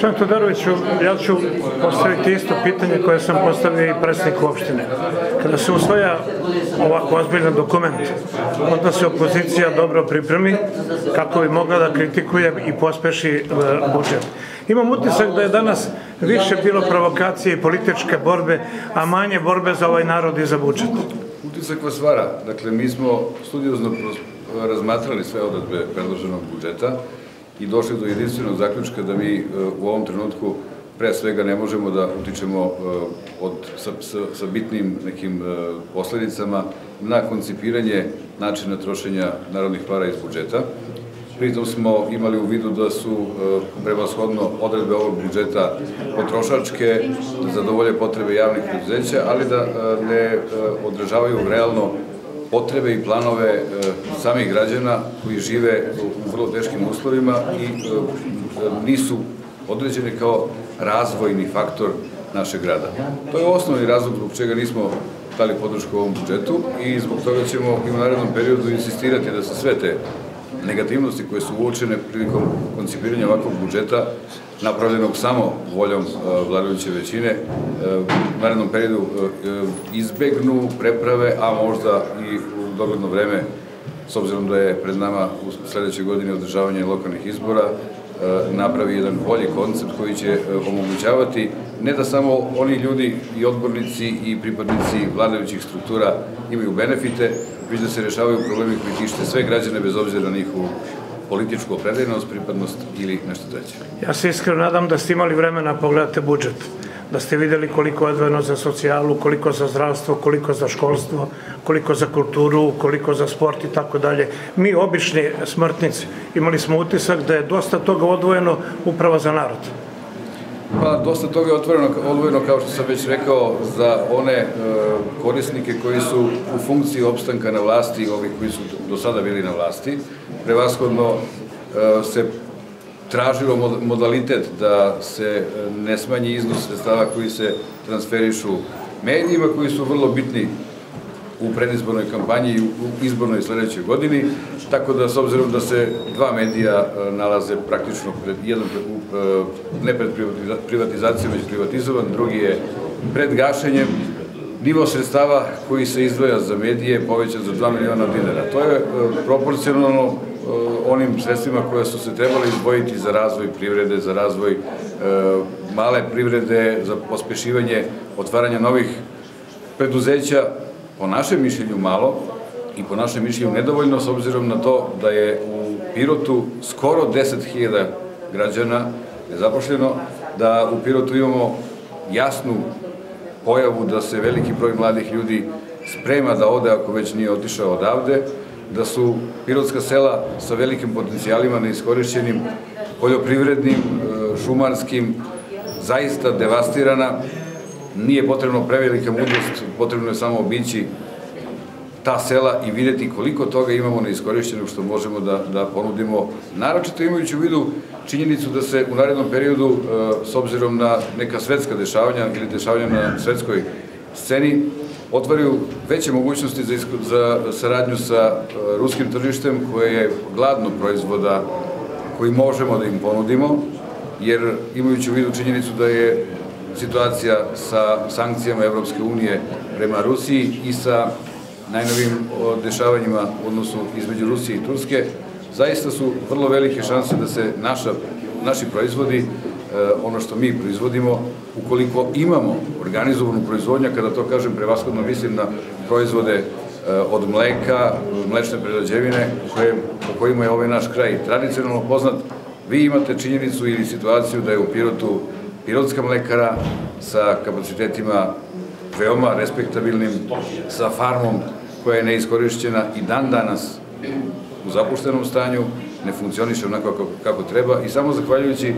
Gospodin Todoroviću, ja ću postaviti isto pitanje koje sam postavio i predsjedniku opštine. Kada se usvaja ovako ozbiljan dokument, onda se opozicija dobro pripremi kako bi mogla da kritikuje i pospeši e, budžet. Imam utisak da je danas više bilo provokacije i političke borbe, a manje borbe za ovaj narod i za budžet. Utisak vas vara. Dakle, mi smo studiozno razmatrali sve odredbe predloženog budžeta i došli do jedinstvenog zaključka da mi e, u ovom trenutku pre svega ne možemo da utičemo e, od, sa, bitnim nekim e, posledicama na koncipiranje načina trošenja narodnih para iz budžeta. Pritom smo imali u vidu da su prevashodno odredbe ovog budžeta potrošačke, da zadovolje potrebe javnih preduzeća, ali da ne odražavaju realno potrebe i planove e, samih građana koji žive u vrlo teškim uslovima i e, nisu određeni kao razvojni faktor našeg grada. To je osnovni razlog zbog čega nismo dali podršku ovom budžetu i zbog toga ćemo u narednom periodu insistirati da se sve te negativnosti koje su uočene prilikom koncipiranja ovakvog budžeta napravljenog samo voljom e, vladajuće većine u narednom periodu izbegnu, preprave, a možda i u dogledno vreme, s obzirom da je pred nama u sledećoj godini održavanje lokalnih izbora, napravi jedan bolji koncept koji će omogućavati ne da samo oni ljudi i odbornici i pripadnici vladajućih struktura imaju benefite, već da se rešavaju problemi koji tište sve građane bez obzira na njihovu političku opredeljenost, pripadnost ili nešto treće. Ja se iskreno nadam da ste imali vremena pogledate budžet, da ste videli koliko je odvojeno za socijalu, koliko za zdravstvo, koliko za školstvo, koliko za kulturu, koliko za sport i tako dalje. Mi, obični smrtnici, imali smo utisak da je dosta toga odvojeno upravo za narod. Pa, dosta toga je otvoreno, odvojeno, kao što sam već rekao, za one e, korisnike koji su u funkciji opstanka na vlasti, ovi koji su do sada bili na vlasti. Prevashodno e, se tražilo modalitet da se e, ne smanji iznos sredstava koji se transferišu medijima, koji su vrlo bitni u predizbornoj kampanji i u izbornoj sledećoj godini, tako da s obzirom da se dva medija e, nalaze praktično pred, jedan e, ne pred privatizacijom, već privatizovan, drugi je pred gašenjem, nivo sredstava koji se izdvoja za medije je povećan za 2 miliona dinara. To je proporcionalno onim sredstvima koja su se trebali izdvojiti za razvoj privrede, za razvoj male privrede, za pospešivanje otvaranja novih preduzeća, po našem mišljenju malo i po našem mišljenju nedovoljno s obzirom na to da je u Pirotu skoro 10.000 građana nezapošljeno, da u Pirotu imamo jasnu pojavu da se veliki broj mladih ljudi sprema da ode ako već nije otišao odavde, da su pirotska sela sa velikim potencijalima neiskorišćenim, poljoprivrednim, e, šumarskim, zaista devastirana, nije potrebno prevelika mudrost, potrebno je samo obići ta sela i videti koliko toga imamo neiskorišćenog što možemo da, da ponudimo, naročito imajući u vidu činjenicu da se u narednom periodu, e, s obzirom na neka svetska dešavanja ili dešavanja na svetskoj sceni, otvaraju veće mogućnosti za, za saradnju sa e, ruskim tržištem koje je gladno proizvoda koji možemo da im ponudimo, jer imajući u vidu činjenicu da je situacija sa sankcijama Evropske unije prema Rusiji i sa najnovim dešavanjima u odnosu između Rusije i Turske, zaista su vrlo velike šanse da se naša, naši proizvodi, e, ono što mi proizvodimo, ukoliko imamo organizovanu proizvodnja, kada to kažem prevashodno mislim na proizvode e, od mleka, mlečne prerađevine, po kojima je ovaj naš kraj tradicionalno poznat, vi imate činjenicu ili situaciju da je u Pirotu Pirotska mlekara sa kapacitetima veoma respektabilnim, sa farmom koja je neiskorišćena i dan danas u zapuštenom stanju, ne funkcioniše onako kako, treba i samo zahvaljujući e,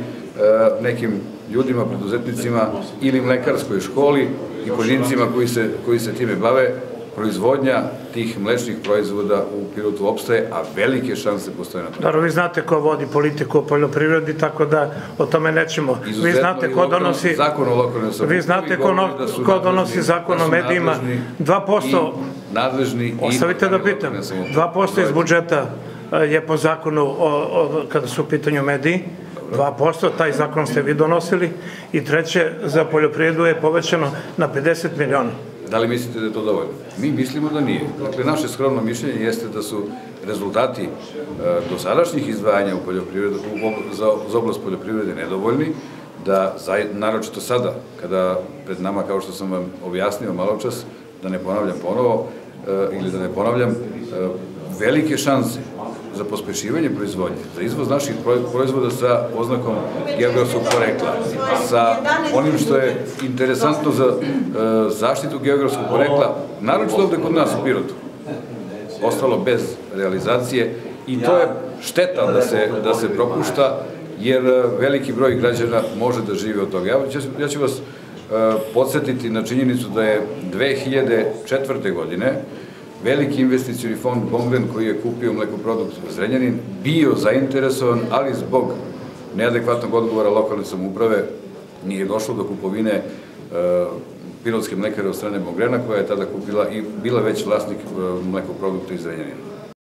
nekim ljudima, preduzetnicima ili mlekarskoj školi i pojedincima koji se, koji se time bave, proizvodnja tih mlečnih proizvoda u Pirotu opstaje, a velike šanse postoje na to. Dobro, vi znate ko vodi politiku o poljoprivredi, tako da o tome nećemo. vi znate ko donosi... Zakon o lokalnoj Vi znate ko, no, da ko donosi zakon o medijima. 2% nadležni Ostavite da pitam. 2% iz budžeta je po zakonu o, o, kada su u pitanju mediji. 2%, taj zakon ste vi donosili, i treće, za poljoprivredu je povećano na 50 miliona. Da li mislite da je to dovoljno? Mi mislimo da nije. Dakle, naše skromno mišljenje jeste da su rezultati e, dosadašnjih izdvajanja u poljoprivredu, za oblast poljoprivrede nedovoljni, da, naročito sada, kada pred nama, kao što sam vam objasnio malo čas, da ne ponavljam ponovo, e, ili da ne ponavljam, e, velike šanse za pospešivanje proizvodnje, za izvoz naših proizvoda sa oznakom geografskog porekla, sa onim što je interesantno za e, zaštitu geografskog porekla, naročito ovde kod nas u Pirotu, ostalo bez realizacije i to je šteta da se, da se propušta, jer e, veliki broj građana može da žive od toga. Ja, ja ću vas uh, podsjetiti na činjenicu da je 2004. godine veliki investicijni fond Bongren koji je kupio mlekoprodukt Zrenjanin bio zainteresovan, ali zbog neadekvatnog odgovora lokalne samouprave nije došlo do kupovine e, pilotske mlekare od strane Bongrena koja je tada kupila i bila već vlasnik e, mlekoprodukta iz Zrenjanina.